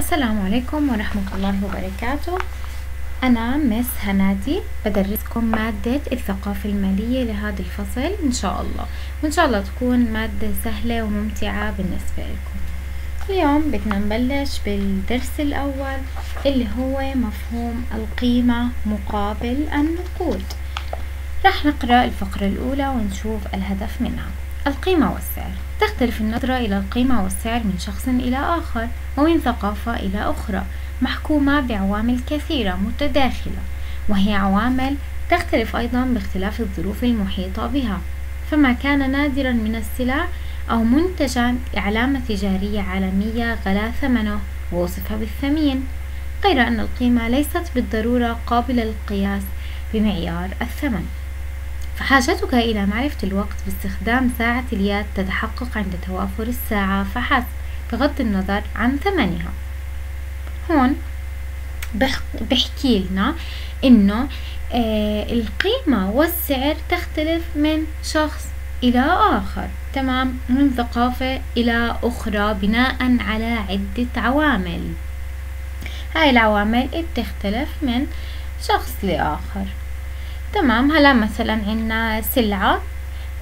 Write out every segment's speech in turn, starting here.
السلام عليكم ورحمة الله وبركاته. أنا مس هنادي بدرسكم مادة الثقافة المالية لهذا الفصل. إن شاء الله. وإن شاء الله تكون مادة سهلة وممتعة بالنسبة لكم. اليوم بدنا نبلش بالدرس الأول اللي هو مفهوم القيمة مقابل النقود. راح نقرأ الفقرة الأولى ونشوف الهدف منها. القيمة والسعر. تختلف النظرة إلى القيمة والسعر من شخص إلى آخر ومن ثقافة إلى أخرى محكومة بعوامل كثيرة متداخلة وهي عوامل تختلف أيضا باختلاف الظروف المحيطة بها. فما كان نادرا من السلع أو منتجا لعلامة تجارية عالمية غلا ثمنه ووصف بالثمين. غير أن القيمة ليست بالضرورة قابلة للقياس بمعيار الثمن. فحاجتك إلى معرفة الوقت باستخدام ساعة اليد تتحقق عند توافر الساعة فحسب بغض النظر عن ثمنها. هون بحكي لنا إنه آه القيمة والسعر تختلف من شخص إلى آخر. تمام؟ من ثقافة إلى أخرى بناء على عدة عوامل. هاي العوامل بتختلف من شخص لآخر. تمام. هلا مثلا عنا سلعة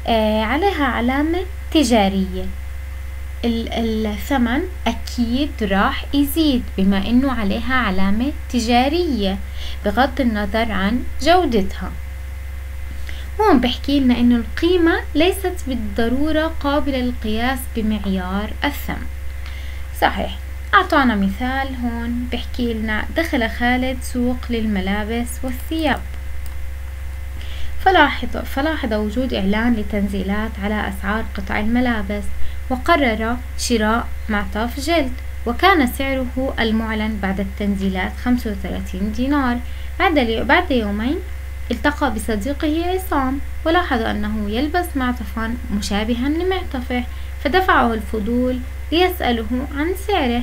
آه عليها علامة تجارية. الثمن أكيد راح يزيد بما إنه عليها علامة تجارية بغض النظر عن جودتها. هون بحكي لنا إنه القيمة ليست بالضرورة قابلة للقياس بمعيار الثمن. صحيح أعطانا مثال. هون بحكي لنا دخل خالد سوق للملابس والثياب. فلاحظ, فلاحظ وجود إعلان لتنزيلات على أسعار قطع الملابس. وقرر شراء معطف جلد. وكان سعره المعلن بعد التنزيلات 35 دينار. بعد, بعد يومين التقى بصديقه عصام. ولاحظ أنه يلبس معطفا مشابها لمعطفه فدفعه الفضول ليسأله عن سعره.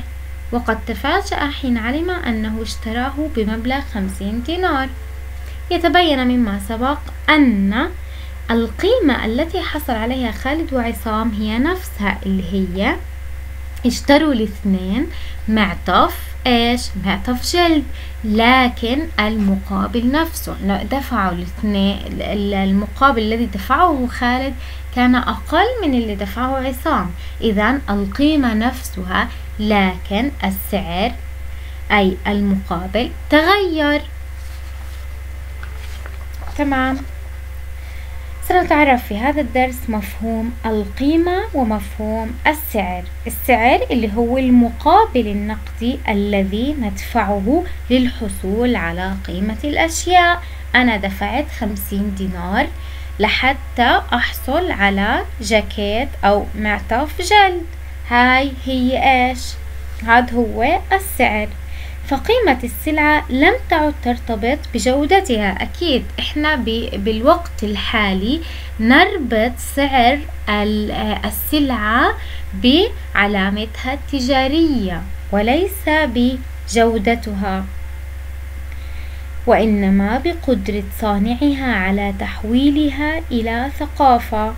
وقد تفاجأ حين علم أنه اشتراه بمبلغ 50 دينار. يتبين مما سبق أن القيمة التي حصل عليها خالد وعصام هي نفسها اللي هي اشتروا الاثنين معطف إيش؟ معطف جلد لكن المقابل نفسه دفعوا الاثنين المقابل الذي دفعه خالد كان أقل من اللي دفعه عصام. اذا القيمة نفسها لكن السعر أي المقابل تغير. تمام. سنتعرف في هذا الدرس مفهوم القيمة ومفهوم السعر. السعر اللي هو المقابل النقدي الذي ندفعه للحصول على قيمة الأشياء. أنا دفعت خمسين دينار لحتى أحصل على جاكيت أو معطف جلد. هاي هي إيش؟ هذا هو السعر. فقيمة السلعة لم تعد ترتبط بجودتها. أكيد إحنا بالوقت الحالي نربط سعر السلعة بعلامتها التجارية وليس بجودتها وإنما بقدرة صانعها على تحويلها إلى ثقافة.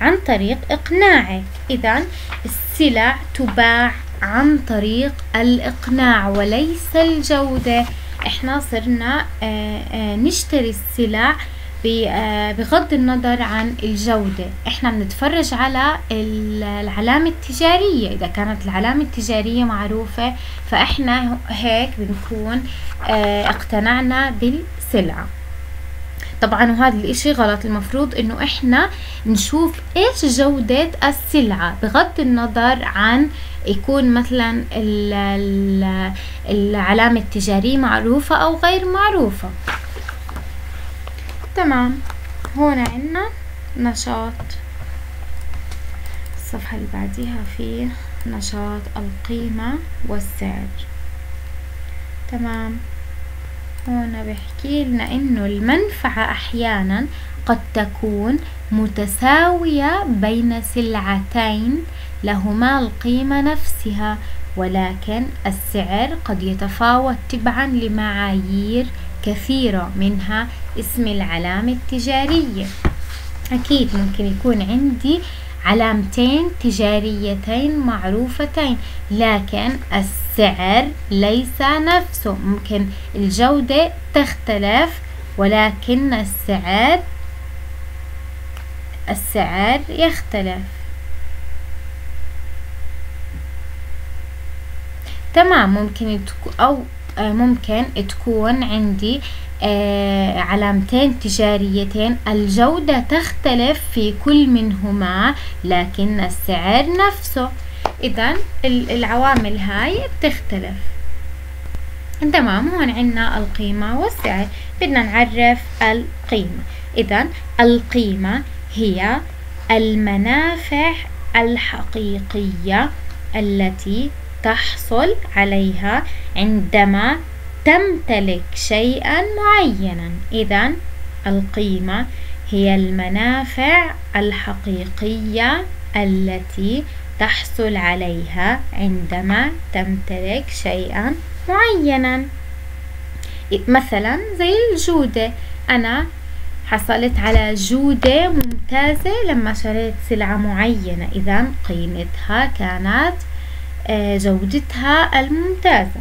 عن طريق إقناعك إذا السلع تباع عن طريق الإقناع وليس الجودة. إحنا صرنا آه، آه، نشتري السلع آه، بغض النظر عن الجودة. إحنا بنتفرج على العلامة التجارية. إذا كانت العلامة التجارية معروفة فإحنا هيك بنكون اقتنعنا بالسلعة طبعا وهذا الإشي غلط. المفروض إنه إحنا نشوف إيش جودة السلعة بغض النظر عن يكون مثلا العلامة التجارية معروفة أو غير معروفة. تمام. هون عنا نشاط. الصفحة اللي بعديها في نشاط القيمة والسعر. تمام. هنا بحكي لنا إنه المنفعة أحيانا قد تكون متساوية بين سلعتين لهما القيمة نفسها ولكن السعر قد يتفاوت تبعا لمعايير كثيرة منها اسم العلامة التجارية. أكيد ممكن يكون عندي علامتين تجاريتين معروفتين لكن السعر ليس نفسه. ممكن الجودة تختلف ولكن السعر السعر يختلف. تمام ممكن أو آه، ممكن تكون عندي آه، علامتين تجاريتين. الجودة تختلف في كل منهما لكن السعر نفسه. إذا العوامل هاي بتختلف. تمام هون عنا القيمة والسعر بدنا نعرف القيمة. إذا القيمة هي المنافع الحقيقية التي تحصل عليها عندما تمتلك شيئا معينا. إذا القيمة هي المنافع الحقيقية التي تحصل عليها عندما تمتلك شيئا معينا. مثلا زي الجودة. أنا حصلت على جودة ممتازة لما شريت سلعة معينة. إذا قيمتها كانت آه، جودتها الممتازة.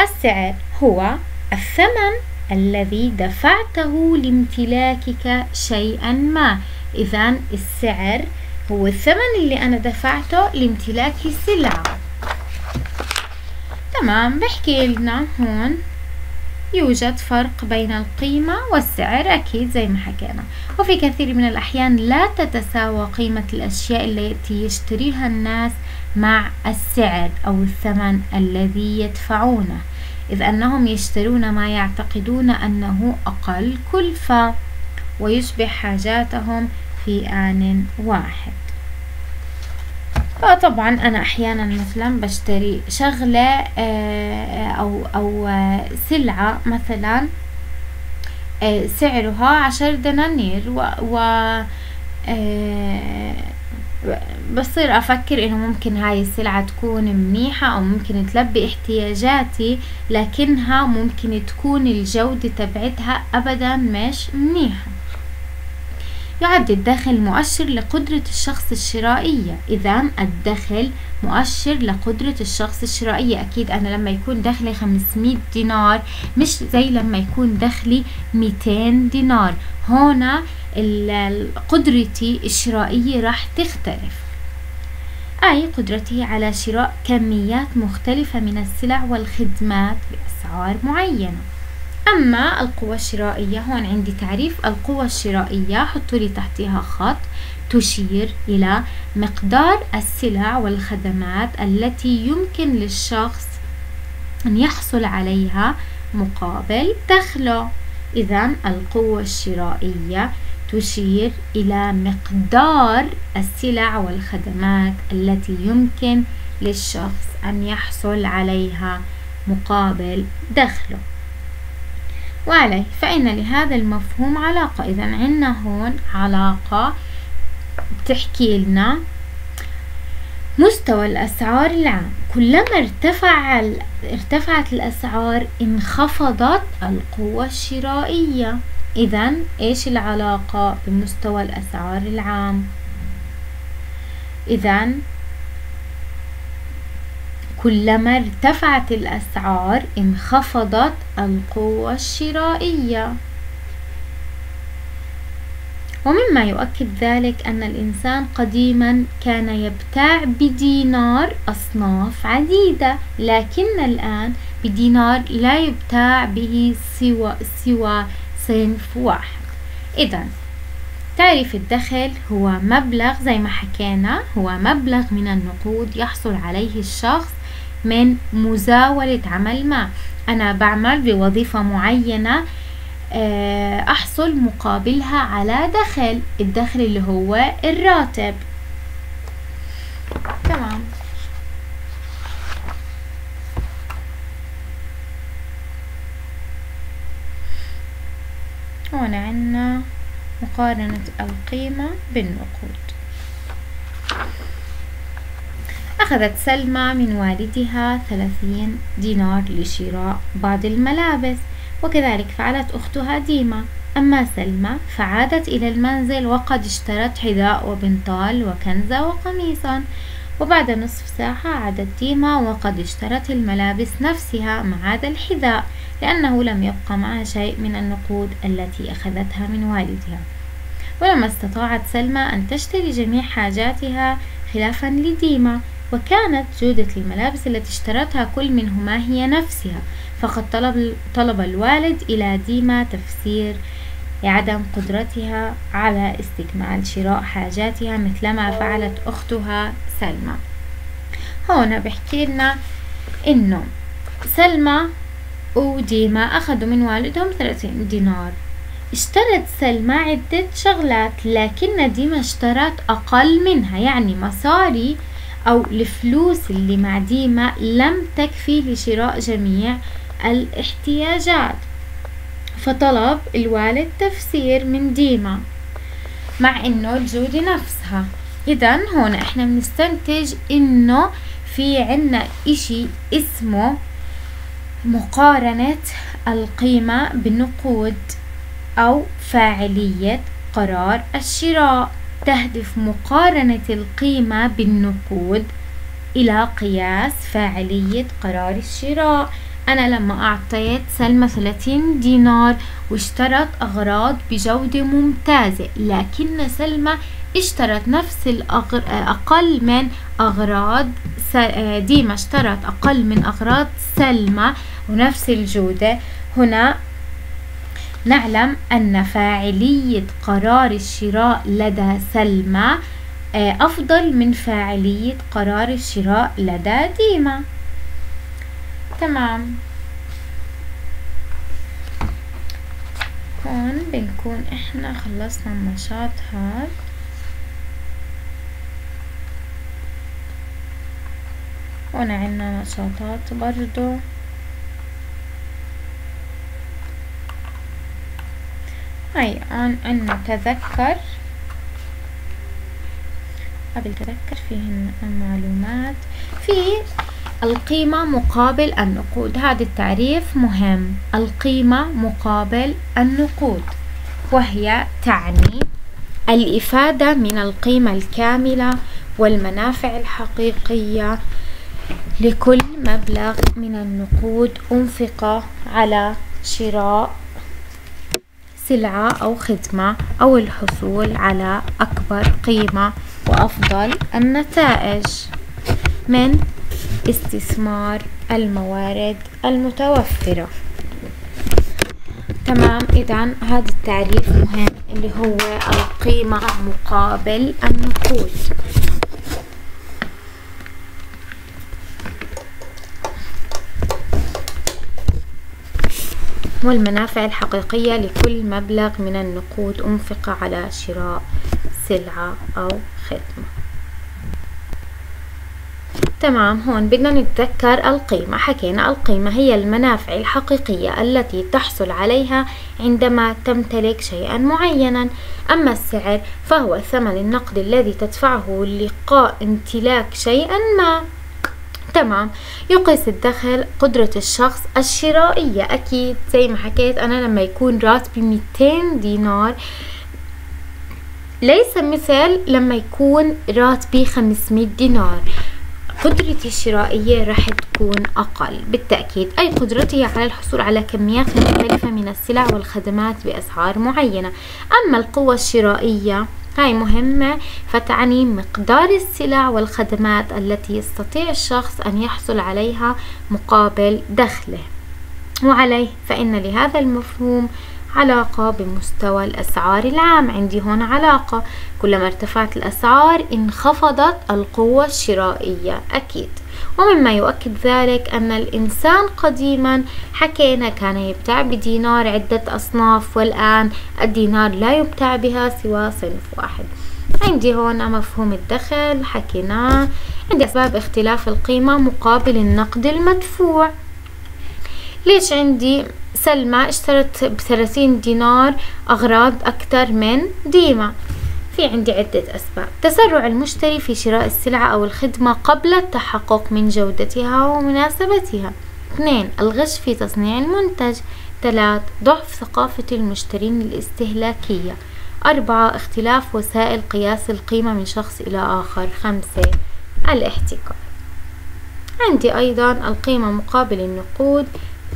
السعر هو الثمن الذي دفعته لامتلاكك شيئا ما. إذا السعر هو الثمن اللي أنا دفعته لامتلاك سلعة تمام بحكي لنا هون. يوجد فرق بين القيمة والسعر أكيد زي ما حكينا. وفي كثير من الأحيان لا تتساوى قيمة الأشياء التي يشتريها الناس مع السعر أو الثمن الذي يدفعونه. إذ أنهم يشترون ما يعتقدون أنه أقل كلفة ويشبع حاجاتهم في آن واحد. فطبعا أنا أحيانا مثلا بشتري شغلة آه، أو أو سلعة مثلا آه، سعرها عشر دنانير و, و آه، بصير أفكر إنه ممكن هاي السلعة تكون منيحة أو ممكن تلبي احتياجاتي لكنها ممكن تكون الجودة تبعتها أبدا مش منيحة. يعد الدخل مؤشر لقدرة الشخص الشرائية. إذا الدخل مؤشر لقدرة الشخص الشرائية. أكيد أنا لما يكون دخلي 500 دينار مش زي لما يكون دخلي 200 دينار. هنا قدرتي الشرائية راح تختلف. أي قدرتي على شراء كميات مختلفة من السلع والخدمات بأسعار معينة. أما القوة الشرائية هون عندي تعريف. القوة الشرائية حطوا لي تحتها خط تشير إلى مقدار السلع والخدمات التي يمكن للشخص أن يحصل عليها مقابل دخله. إذا القوة الشرائية تشير إلى مقدار السلع والخدمات التي يمكن للشخص أن يحصل عليها مقابل دخله. وعليه فإن لهذا المفهوم علاقة. إذا عنا هون علاقة بتحكي لنا مستوى الأسعار العام. كلما ارتفع ارتفعت الأسعار انخفضت القوة الشرائية. إذا إيش العلاقة بمستوى الأسعار العام؟ إذا كلما ارتفعت الأسعار انخفضت القوة الشرائية. ومما يؤكد ذلك أن الإنسان قديما كان يبتاع بدينار أصناف عديدة لكن الآن بدينار لا يبتاع به سوى, سوى صنف واحد. إذا تعريف الدخل هو مبلغ زي ما حكينا هو مبلغ من النقود يحصل عليه الشخص من مزاولة عمل ما. أنا بعمل بوظيفة معينة آه، أحصل مقابلها على دخل الدخل اللي هو الراتب. تمام. هون عنا مقارنة القيمة بالنقود. أخذت سلمى من والدها ثلاثين دينار لشراء بعض الملابس وكذلك فعلت أختها ديما. أما سلمى فعادت إلى المنزل وقد اشترت حذاء وبنطال وكنزة وقميصا وبعد نصف ساعة عادت ديما وقد اشترت الملابس نفسها ما عدا الحذاء لأنه لم يبقى معها شيء من النقود التي أخذتها من والدها. ولما استطاعت سلمى أن تشتري جميع حاجاتها خلافا لديما وكانت جودة الملابس التي اشترتها كل منهما هي نفسها فقد طلب, طلب الوالد إلى ديما تفسير لعدم قدرتها على استكمال شراء حاجاتها مثلما فعلت أختها سلمى. هنا بحكي لنا إنه سلمى وديما أخذوا من والدهم 30 دينار. اشترت سلمى عدة شغلات لكن ديما اشترت أقل منها يعني مصاري أو الفلوس اللي مع ديما لم تكفي لشراء جميع الاحتياجات. فطلب الوالد تفسير من ديما مع إنه الجودة نفسها. اذا هون إحنا بنستنتج إنه في عنا إشي اسمه مقارنة القيمة بالنقود أو فاعلية قرار الشراء. تهدف مقارنة القيمة بالنقود إلى قياس فاعلية قرار الشراء. أنا لما أعطيت سلمى 30 دينار واشترت أغراض بجودة ممتازة لكن سلمى اشترت نفس الأغر... أقل من أغراض س... ديما اشترت أقل من أغراض سلمى ونفس الجودة. هنا نعلم أن فاعلية قرار الشراء لدى سلمى آه، أفضل من فاعلية قرار الشراء لدى ديما. تمام. هون بنكون إحنا خلصنا النشاط هاد. هون عنا نشاطات برضو. هاي هون عنا تذكر قبل تذكر فيهن المعلومات. في القيمة مقابل النقود. هذا التعريف مهم. القيمة مقابل النقود. وهي تعني الإفادة من القيمة الكاملة والمنافع الحقيقية لكل مبلغ من النقود أنفق على شراء سلعة أو خدمة أو الحصول على أكبر قيمة وأفضل النتائج. من استثمار الموارد المتوفرة. تمام إذا هذا التعريف مهم اللي هو القيمة مقابل النقود. والمنافع الحقيقية لكل مبلغ من النقود أنفق على شراء سلعة أو خدمة. تمام هون بدنا نتذكر القيمة. حكينا القيمة هي المنافع الحقيقية التي تحصل عليها عندما تمتلك شيئا معينا. أما السعر فهو الثمن النقدي الذي تدفعه لقاء امتلاك شيئا ما. تمام. يقيس الدخل قدرة الشخص الشرائية. أكيد زي ما حكيت أنا لما يكون راتبي 200 دينار ليس مثل لما يكون راتبي 500 دينار. قدرتي الشرائية راح تكون أقل. بالتأكيد أي قدرتي على الحصول على كميات مختلفة من السلع والخدمات بأسعار معينة. أما القوة الشرائية هاي مهمة فتعني مقدار السلع والخدمات التي يستطيع الشخص أن يحصل عليها مقابل دخله. وعليه فإن لهذا المفهوم علاقة بمستوى الأسعار العام. عندي هون علاقة. كلما ارتفعت الأسعار انخفضت القوة الشرائية أكيد. ومما يؤكد ذلك أن الإنسان قديما حكينا كان يبتاع بدينار عدة أصناف والآن الدينار لا يبتاع بها سوى صنف واحد. عندي هون مفهوم الدخل حكيناه عندي أسباب اختلاف القيمة مقابل النقد المدفوع. ليش عندي سلمى اشترت بثلاثين دينار أغراض أكثر من ديما. في عندي عدة أسباب. تسرع المشتري في شراء السلعة أو الخدمة قبل التحقق من جودتها ومناسبتها. اثنين الغش في تصنيع المنتج. ثلاث ضعف ثقافة المشترين الاستهلاكية. أربعة اختلاف وسائل قياس القيمة من شخص إلى آخر. خمسة الاحتكار. عندي أيضا القيمة مقابل النقود.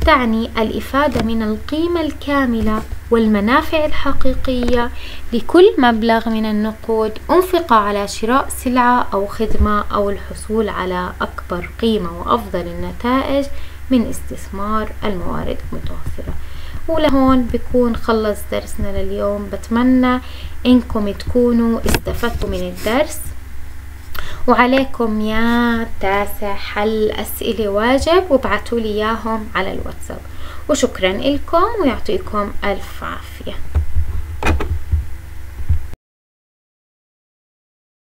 تعني الإفادة من القيمة الكاملة والمنافع الحقيقية لكل مبلغ من النقود أنفق على شراء سلعة أو خدمة أو الحصول على أكبر قيمة وأفضل النتائج من استثمار الموارد المتوفرة. ولهون بكون خلص درسنا لليوم. بتمنى إنكم تكونوا استفدتوا من الدرس. وعليكم يا تاسع حل أسئلة واجب وابعتوا لي إياهم على الواتساب. وشكرا لكم ويعطيكم ألف عافية.